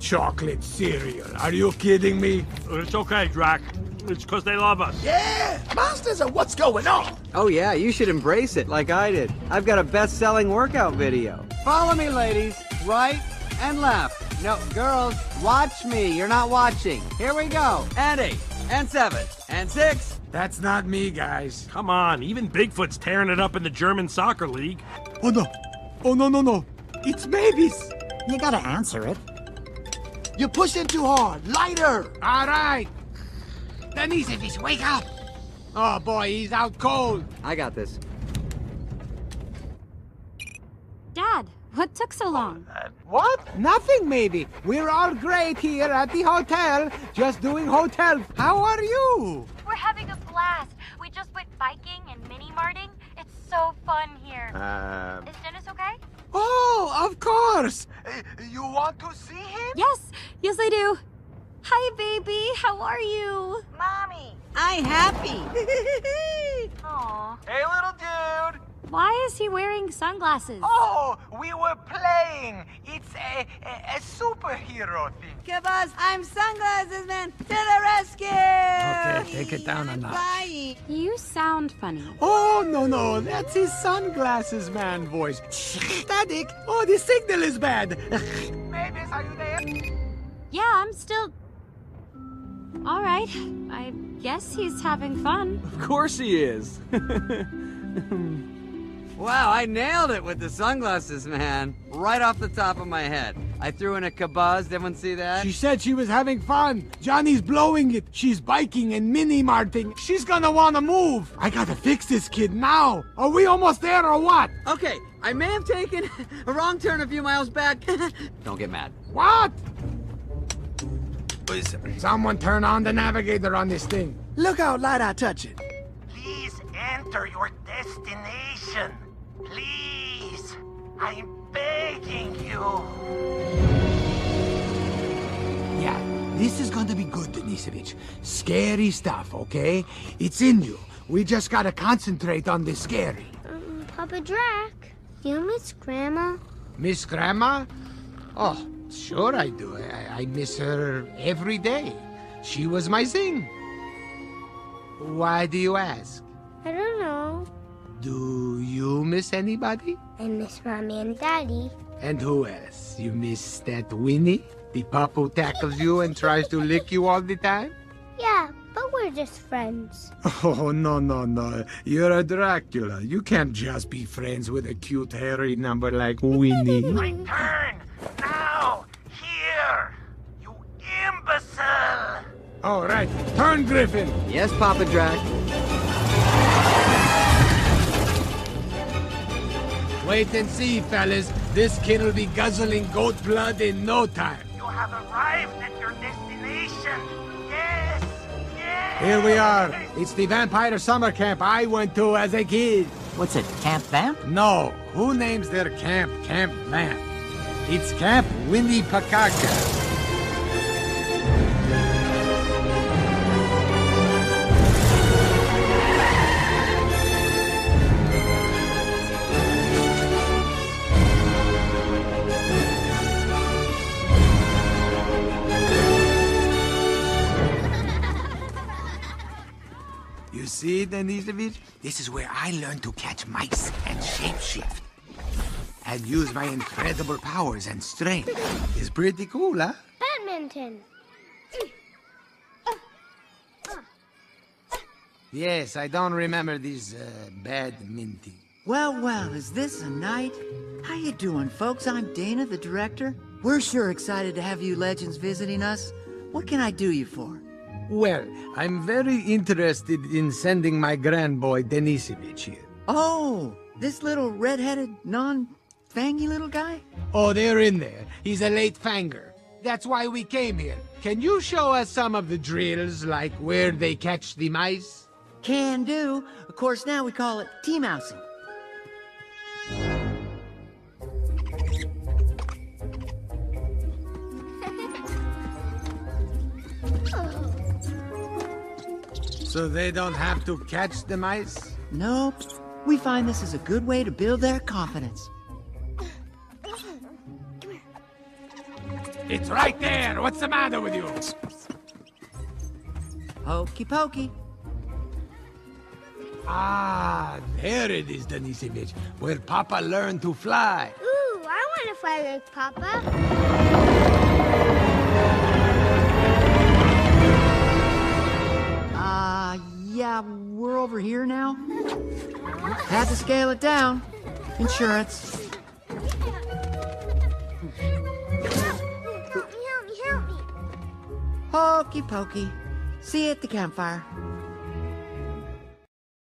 chocolate cereal. Are you kidding me? It's okay, Drac. It's because they love us. Yeah, monsters are what's going on. Oh yeah, you should embrace it like I did. I've got a best-selling workout video. Follow me, ladies. Right and left. No, girls, watch me. You're not watching. Here we go. And eight, and seven, and six. That's not me, guys. Come on, even Bigfoot's tearing it up in the German soccer league. Oh no. Oh no, no, no. It's babies. You gotta answer it. You're pushing too hard. Lighter. All right. Denisovich, wake up. Oh boy, he's out cold. I got this. Dad, what took so long? What? Nothing, maybe. We're all great here at the hotel, just doing hotel. How are you? We're having a blast. We just went biking and mini marting. It's so fun here. Uh, Is Dennis okay? Oh, of course. You want to see him? Yes, yes I do. Hi, baby. How are you? Mommy. I happy. Aw. Hey, little dude. Why is he wearing sunglasses? Oh, we were playing. It's a, a, a superhero thing. Kabaz, I'm Sunglasses Man to the rescue! Okay, take it down a notch. Bye. You sound funny. Oh, no, no, that's his sunglasses man voice. Static. Oh, the signal is bad. Yeah, I'm still. All right. I guess he's having fun. of course he is. wow, I nailed it with the sunglasses, man. Right off the top of my head. I threw in a kabaz. Did everyone see that? She said she was having fun. Johnny's blowing it. She's biking and mini marting. She's gonna wanna move. I gotta fix this kid now. Are we almost there or what? Okay, I may have taken a wrong turn a few miles back. Don't get mad. What? Someone turn on the navigator on this thing. Look how light I touch it. Please enter your destination. Please. I'm begging you. Yeah, this is gonna be good, Denisovich. Scary stuff, okay? It's in you. We just gotta concentrate on the scary. Um, Papa Drac, you miss Grandma? Miss Grandma? Oh, sure I do. I, I miss her every day. She was my thing. Why do you ask? I don't know. Do you miss anybody? I miss Mommy and Daddy. And who else? You miss that Winnie? The pup who tackles you and tries to lick you all the time? Yeah, but we're just friends. Oh, no, no, no. You're a Dracula. You can't just be friends with a cute, hairy number like Winnie. My Turn now. Here. You imbecile. All right, turn, Griffin. Yes, Papa Drac. Wait and see, fellas. This kid'll be guzzling goat blood in no time. You have arrived at your destination. Yes. Yes. Here we are. It's the vampire summer camp I went to as a kid. What's it, Camp Vamp? No, who names their camp Camp Vamp? It's Camp Winnie Pakaka. See, Denisovich? This is where I learned to catch mice and shapeshift. And use my incredible powers and strength. It's pretty cool, huh? Badminton. Yes, I don't remember this uh, badminton. Well, well, is this a night? How you doing, folks? I'm Dana, the director. We're sure excited to have you legends visiting us. What can I do you for? Well, I'm very interested in sending my grandboy Denisovich here. Oh, this little red-headed, non-fangy little guy? Oh, they're in there. He's a late fanger. That's why we came here. Can you show us some of the drills, like where they catch the mice? Can do. Of course, now we call it T-mousing. So they don't have to catch the mice? Nope. We find this is a good way to build their confidence. It's right there. What's the matter with you? Hokey pokey. Ah, there it is, Denisovich, where Papa learned to fly. Ooh, I want to fly like Papa. Over here now. Had to scale it down. Insurance. Help me, help me, help me. Hokey pokey. See you at the campfire.